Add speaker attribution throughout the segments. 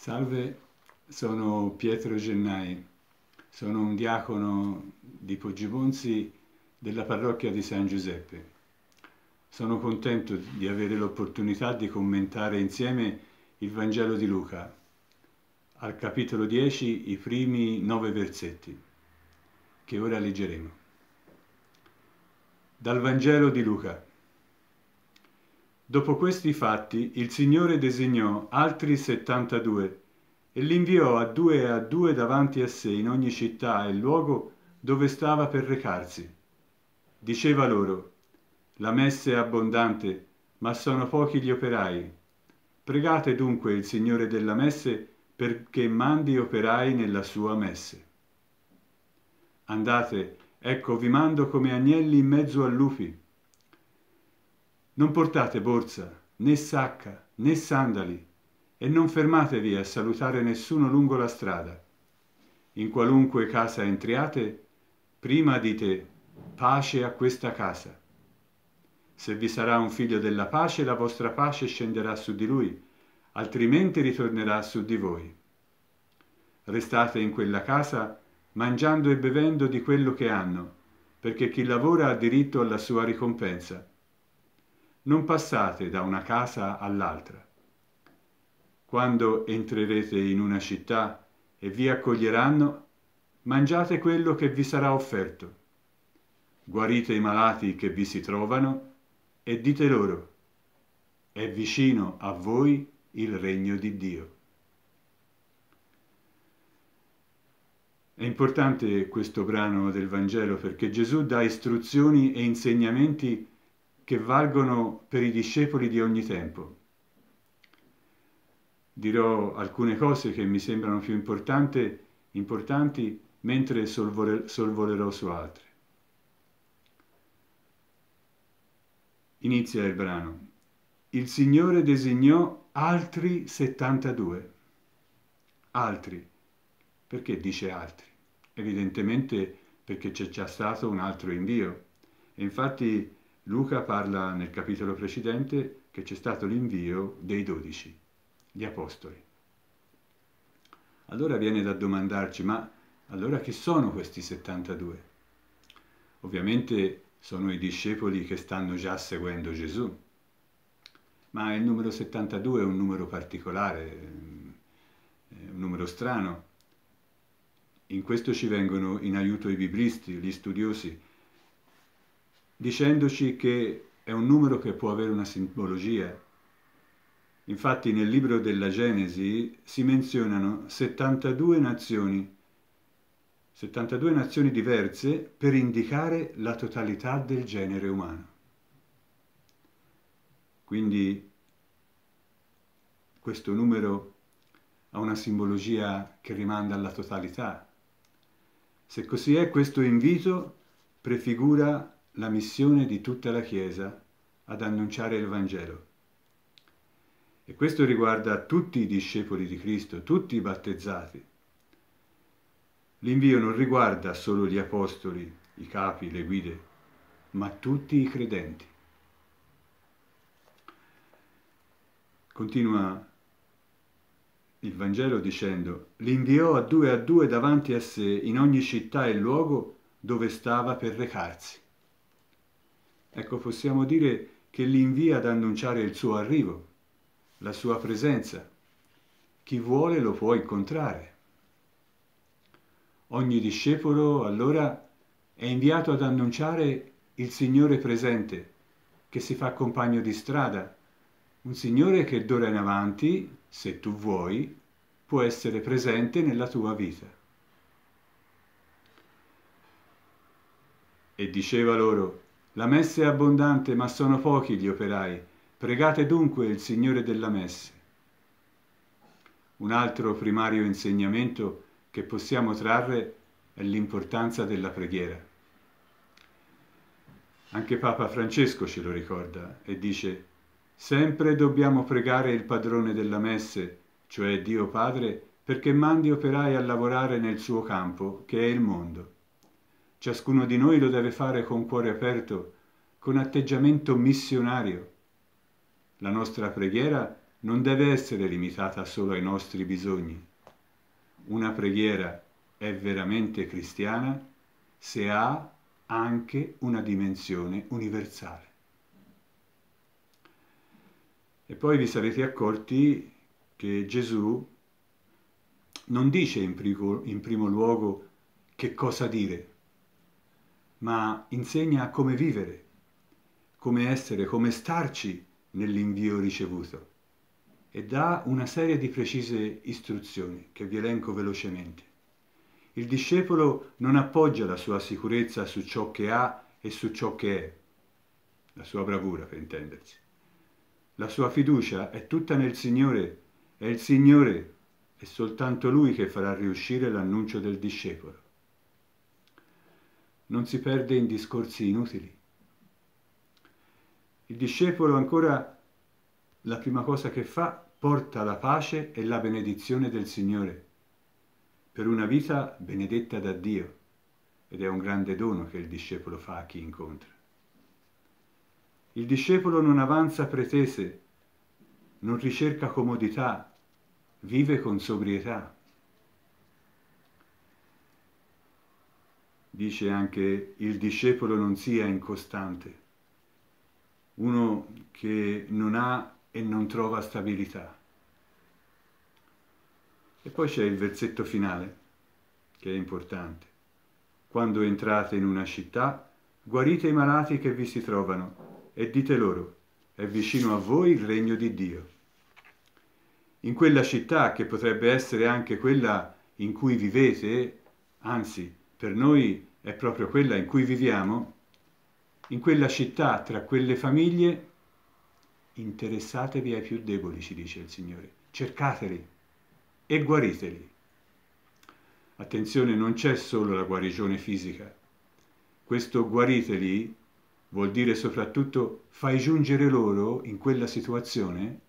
Speaker 1: Salve, sono Pietro Gennai, sono un diacono di Poggibonzi della parrocchia di San Giuseppe. Sono contento di avere l'opportunità di commentare insieme il Vangelo di Luca, al capitolo 10, i primi nove versetti, che ora leggeremo. Dal Vangelo di Luca. Dopo questi fatti il Signore designò altri settantadue e li inviò a due a due davanti a sé in ogni città e luogo dove stava per recarsi. Diceva loro, la messe è abbondante, ma sono pochi gli operai. Pregate dunque il Signore della messe perché mandi operai nella sua messe. Andate, ecco vi mando come agnelli in mezzo a lupi. Non portate borsa, né sacca, né sandali, e non fermatevi a salutare nessuno lungo la strada. In qualunque casa entriate, prima dite pace a questa casa. Se vi sarà un figlio della pace, la vostra pace scenderà su di lui, altrimenti ritornerà su di voi. Restate in quella casa mangiando e bevendo di quello che hanno, perché chi lavora ha diritto alla sua ricompensa non passate da una casa all'altra. Quando entrerete in una città e vi accoglieranno, mangiate quello che vi sarà offerto. Guarite i malati che vi si trovano e dite loro, è vicino a voi il regno di Dio. È importante questo brano del Vangelo perché Gesù dà istruzioni e insegnamenti che valgono per i discepoli di ogni tempo. Dirò alcune cose che mi sembrano più importanti mentre sorvolerò su altre. Inizia il brano. Il Signore designò altri 72. Altri. Perché dice altri? Evidentemente perché c'è già stato un altro invio. E infatti Luca parla nel capitolo precedente che c'è stato l'invio dei dodici, gli apostoli. Allora viene da domandarci, ma allora chi sono questi 72? Ovviamente sono i discepoli che stanno già seguendo Gesù, ma il numero 72 è un numero particolare, un numero strano. In questo ci vengono in aiuto i biblisti, gli studiosi, dicendoci che è un numero che può avere una simbologia. Infatti nel libro della Genesi si menzionano 72 nazioni, 72 nazioni diverse per indicare la totalità del genere umano. Quindi questo numero ha una simbologia che rimanda alla totalità. Se così è, questo invito prefigura la missione di tutta la Chiesa ad annunciare il Vangelo. E questo riguarda tutti i discepoli di Cristo, tutti i battezzati. L'invio non riguarda solo gli apostoli, i capi, le guide, ma tutti i credenti. Continua il Vangelo dicendo, l'inviò a due a due davanti a sé in ogni città e luogo dove stava per recarsi. Ecco, possiamo dire che li invia ad annunciare il suo arrivo, la sua presenza. Chi vuole lo può incontrare. Ogni discepolo allora è inviato ad annunciare il Signore presente, che si fa compagno di strada, un Signore che d'ora in avanti, se tu vuoi, può essere presente nella tua vita. E diceva loro, la messe è abbondante, ma sono pochi gli operai. Pregate dunque il Signore della messe. Un altro primario insegnamento che possiamo trarre è l'importanza della preghiera. Anche Papa Francesco ce lo ricorda e dice sempre dobbiamo pregare il padrone della messe, cioè Dio Padre, perché mandi operai a lavorare nel suo campo, che è il mondo. Ciascuno di noi lo deve fare con cuore aperto, con atteggiamento missionario. La nostra preghiera non deve essere limitata solo ai nostri bisogni. Una preghiera è veramente cristiana se ha anche una dimensione universale. E poi vi sarete accorti che Gesù non dice in primo, luogo che cosa dire, ma insegna come vivere, come essere, come starci nell'invio ricevuto e dà una serie di precise istruzioni che vi elenco velocemente. Il discepolo non appoggia la sua sicurezza su ciò che ha e su ciò che è, la sua bravura per intendersi. La sua fiducia è tutta nel Signore, è il Signore, è soltanto Lui che farà riuscire l'annuncio del discepolo. Non si perde in discorsi inutili. Il discepolo ancora la prima cosa che fa porta la pace e la benedizione del Signore per una vita benedetta da Dio ed è un grande dono che il discepolo fa a chi incontra. Il discepolo non avanza pretese, non ricerca comodità, vive con sobrietà. Dice anche il discepolo non sia incostante, uno che non ha e non trova stabilità. E poi c'è il versetto finale, che è importante. Quando entrate in una città, guarite i malati che vi si trovano e dite loro, è vicino a voi il regno di Dio. In quella città, che potrebbe essere anche quella in cui vivete, anzi, per noi è proprio quella in cui viviamo, in quella città, tra quelle famiglie, interessatevi ai più deboli, ci dice il Signore, cercateli e guariteli. Attenzione, non c'è solo la guarigione fisica. Questo guariteli vuol dire soprattutto fai giungere loro in quella situazione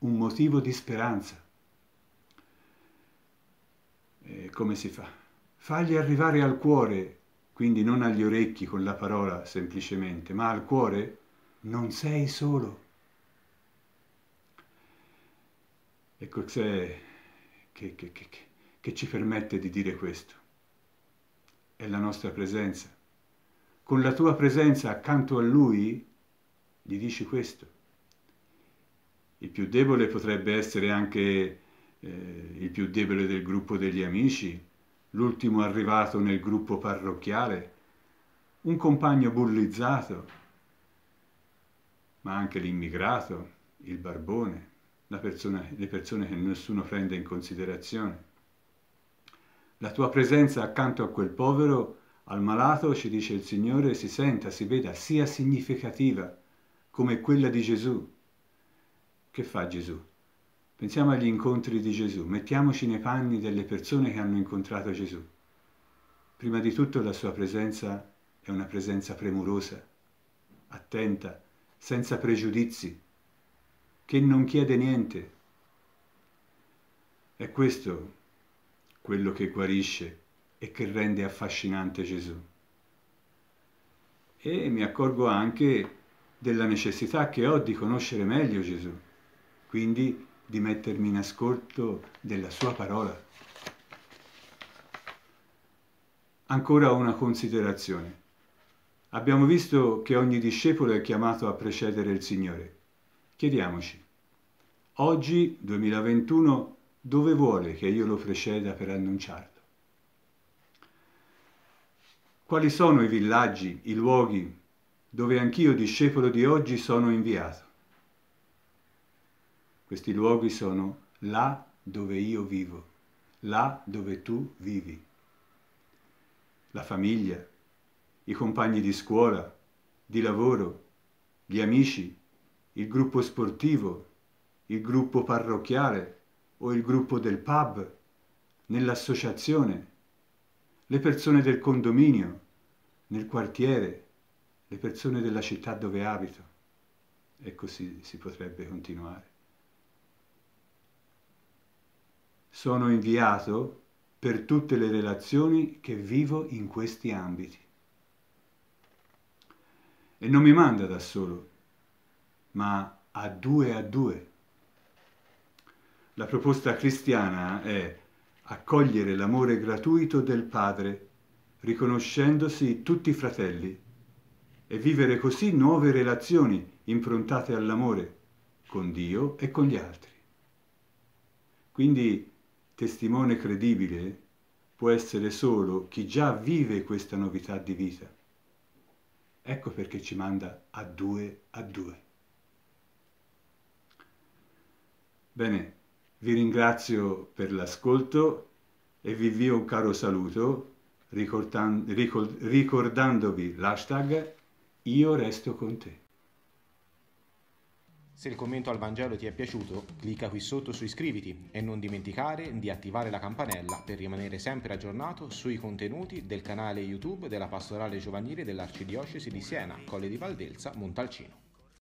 Speaker 1: un motivo di speranza. E come si fa? Fagli arrivare al cuore, quindi non agli orecchi con la parola semplicemente, ma al cuore, non sei solo. E cos'è che, che, che, che ci permette di dire questo? È la nostra presenza con la tua presenza accanto a lui, gli dici questo. Il più debole potrebbe essere anche eh, il più debole del gruppo degli amici, l'ultimo arrivato nel gruppo parrocchiale, un compagno bullizzato, ma anche l'immigrato, il barbone, persona, le persone che nessuno prende in considerazione. La tua presenza accanto a quel povero al malato, ci dice il Signore, si senta, si veda, sia significativa come quella di Gesù. Che fa Gesù? Pensiamo agli incontri di Gesù, mettiamoci nei panni delle persone che hanno incontrato Gesù. Prima di tutto la sua presenza è una presenza premurosa, attenta, senza pregiudizi, che non chiede niente. È questo quello che guarisce e che rende affascinante Gesù. E mi accorgo anche della necessità che ho di conoscere meglio Gesù, quindi di mettermi in ascolto della sua parola. Ancora una considerazione. Abbiamo visto che ogni discepolo è chiamato a precedere il Signore. Chiediamoci, oggi, 2021, dove vuole che io lo preceda per annunciarlo? Quali sono i villaggi, i luoghi dove anch'io, discepolo di oggi, sono inviato? Questi luoghi sono là dove io vivo, là dove tu vivi. La famiglia, i compagni di scuola, di lavoro, gli amici, il gruppo sportivo, il gruppo parrocchiale o il gruppo del pub, nell'associazione, le persone del condominio, nel quartiere, le persone della città dove abito. E così si potrebbe continuare. Sono inviato per tutte le relazioni che vivo in questi ambiti. E non mi manda da solo, ma a due a due. La proposta cristiana è accogliere l'amore gratuito del Padre, riconoscendosi tutti fratelli, e vivere così nuove relazioni improntate all'amore con Dio e con gli altri. Quindi testimone credibile può essere solo chi già vive questa novità di vita. Ecco perché ci manda a due a due. Bene, vi ringrazio per l'ascolto e vi invio un caro saluto ricordandovi l'hashtag Io resto con te.
Speaker 2: Se il commento al Vangelo ti è piaciuto, clicca qui sotto su iscriviti e non dimenticare di attivare la campanella per rimanere sempre aggiornato sui contenuti del canale YouTube della Pastorale Giovanile dell'Arcidiocesi di Siena, Colle di Valdelsa, Montalcino.